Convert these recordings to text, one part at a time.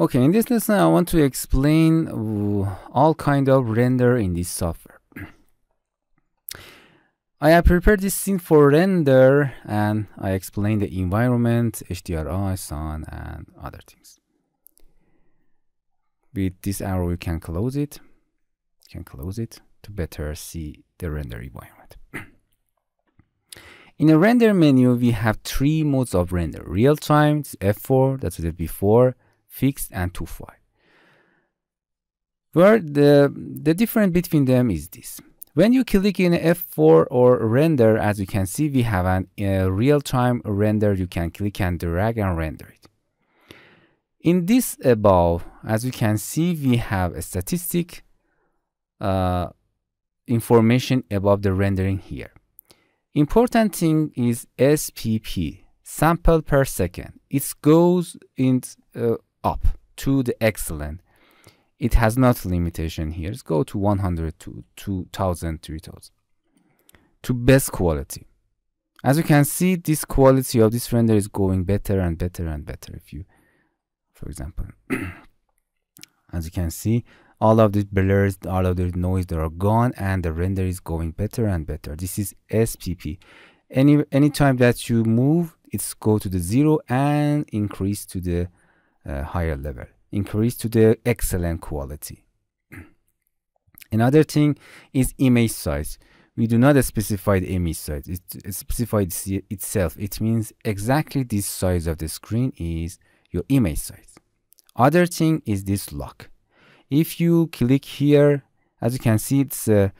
Okay, in this lesson, I want to explain all kind of render in this software. I have prepared this scene for render and I explain the environment, HDRI, sun, and other things. With this arrow, you can close it. You can close it to better see the render environment. in a render menu, we have three modes of render. Real time, F4, that's the before, fixed and to file. Where the, the difference between them is this. When you click in F4 or render, as you can see, we have an a real-time render. You can click and drag and render it. In this above, as you can see, we have a statistic uh, information above the rendering here. Important thing is SPP, sample per second. It goes in uh, up to the excellent. It has not limitation here. Let's go to 100 to 2000, 3000 to best quality. As you can see, this quality of this render is going better and better and better. If you, for example, as you can see, all of the blurs, all of the noise, they are gone and the render is going better and better. This is SPP. Any anytime that you move, it's go to the zero and increase to the uh, higher level, increase to the excellent quality. Another thing is image size. We do not specify the image size. It specifies itself. It means exactly this size of the screen is your image size. Other thing is this lock. If you click here, as you can see, it's uh,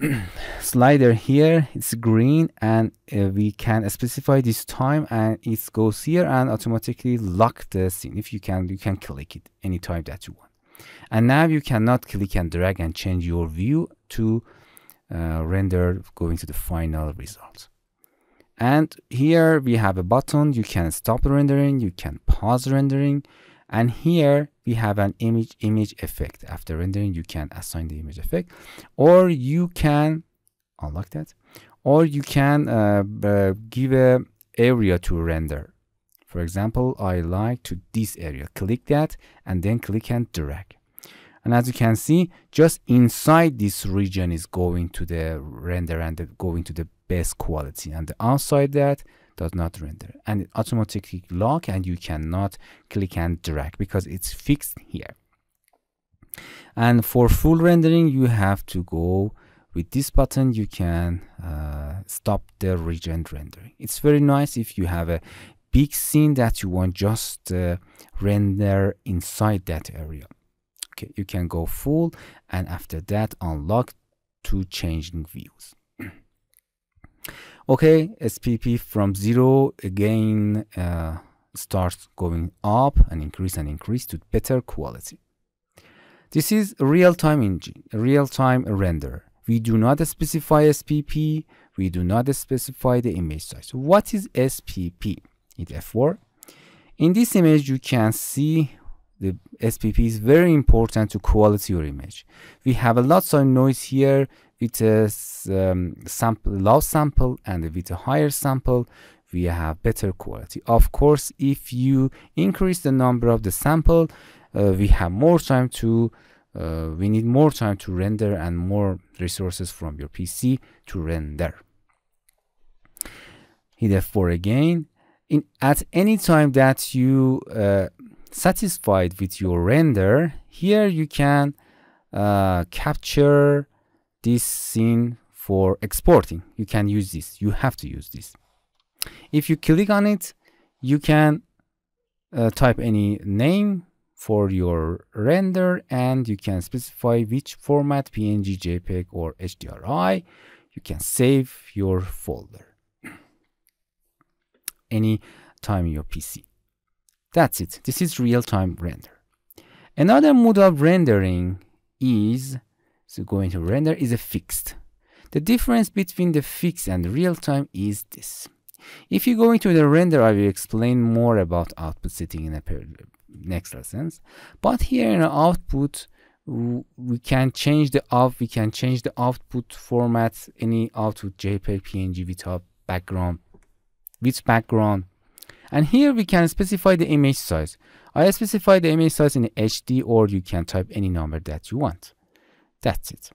slider here. It's green and uh, we can specify this time and it goes here and automatically lock the scene. If you can you can click it anytime that you want. And now you cannot click and drag and change your view to uh, render going to the final result. And here we have a button. You can stop rendering. You can pause rendering and here we have an image image effect. After rendering you can assign the image effect. Or you can unlock that. Or you can uh, uh, give a area to render. For example i like to this area. Click that and then click and drag. And as you can see just inside this region is going to the render and the, going to the best quality. And the outside that does not render. And it automatically lock and you cannot click and drag because it's fixed here. And for full rendering you have to go with this button. You can uh, stop the region rendering. It's very nice if you have a big scene that you want just uh, render inside that area. Okay you can go full and after that unlock to changing views okay spp from zero again uh, starts going up and increase and increase to better quality. This is real-time engine real-time render. We do not specify spp we do not specify the image size. What is spp hit f4 in this image you can see the SPP is very important to quality your image. We have a lot of noise here with a um, sample, low sample and with a higher sample we have better quality. Of course if you increase the number of the sample uh, we have more time to uh, we need more time to render and more resources from your PC to render. F4 again in at any time that you uh, satisfied with your render here you can uh, capture this scene for exporting. You can use this. You have to use this. If you click on it, you can uh, type any name for your render and you can specify which format PNG, JPEG or HDRI. You can save your folder any time your PC. That's it. This is real-time render. Another mode of rendering is so going to render is a fixed. The difference between the fixed and real time is this. If you go into the render, I will explain more about output setting in a next lessons. But here in output, we can change the out, we can change the output format, any output JPEG, PNG, without background, with background. And here we can specify the image size. I specify the image size in HD or you can type any number that you want. That's it.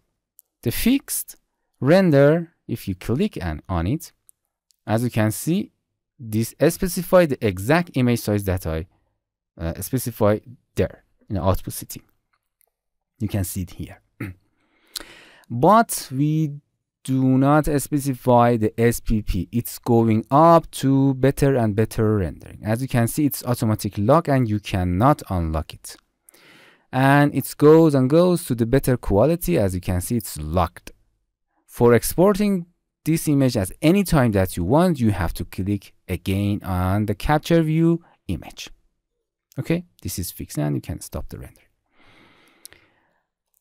The fixed render, if you click and on it, as you can see, this specify the exact image size that I uh, specify there in the output setting. You can see it here. but we do not specify the SPP. It's going up to better and better rendering. As you can see, it's automatic lock and you cannot unlock it. And it goes and goes to the better quality. As you can see, it's locked. For exporting this image at any time that you want, you have to click again on the capture view image. Okay, this is fixed and you can stop the render.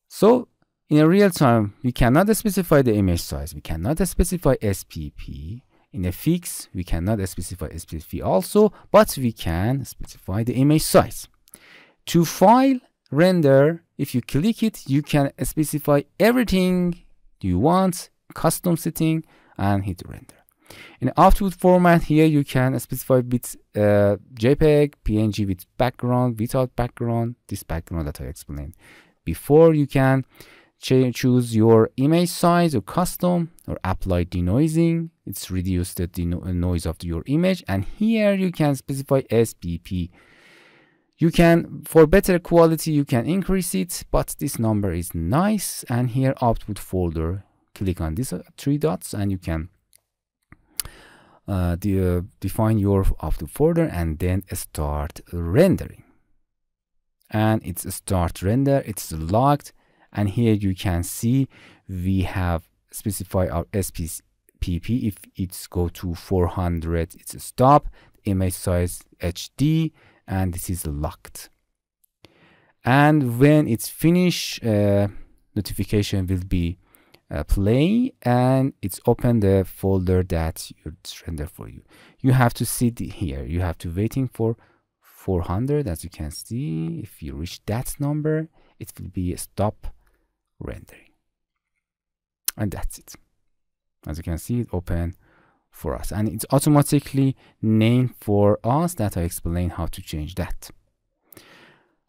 So in a real time, we cannot specify the image size. We cannot specify SPP. In a fix, we cannot specify SPP also, but we can specify the image size. To file render, if you click it, you can specify everything you want, custom setting, and hit render. In output format here, you can specify with uh, JPEG, PNG with background, without background, this background that I explained before. You can choose your image size or custom or apply denoising it's reduce the noise of your image and here you can specify SPP you can for better quality you can increase it but this number is nice. And here output folder. Click on these uh, three dots and you can uh, uh, define your output folder and then start rendering. And it's start render. It's locked. And here you can see we have specified our SPP if it's go to 400 it's a stop. Image size HD and this is locked. And when it's finished uh, notification will be uh, play and it's open the folder that it's render for you. You have to sit here. You have to waiting for 400 as you can see if you reach that number it will be stop rendering. And that's it. As you can see, it open for us. And it's automatically named for us that I explain how to change that.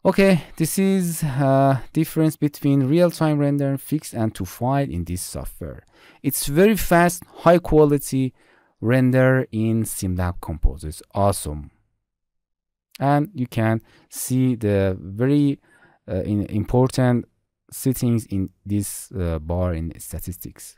Okay, this is a difference between real-time render, fixed and to file in this software. It's very fast, high quality render in SimLab Composer. It's awesome. And you can see the very uh, important settings in this uh, bar in statistics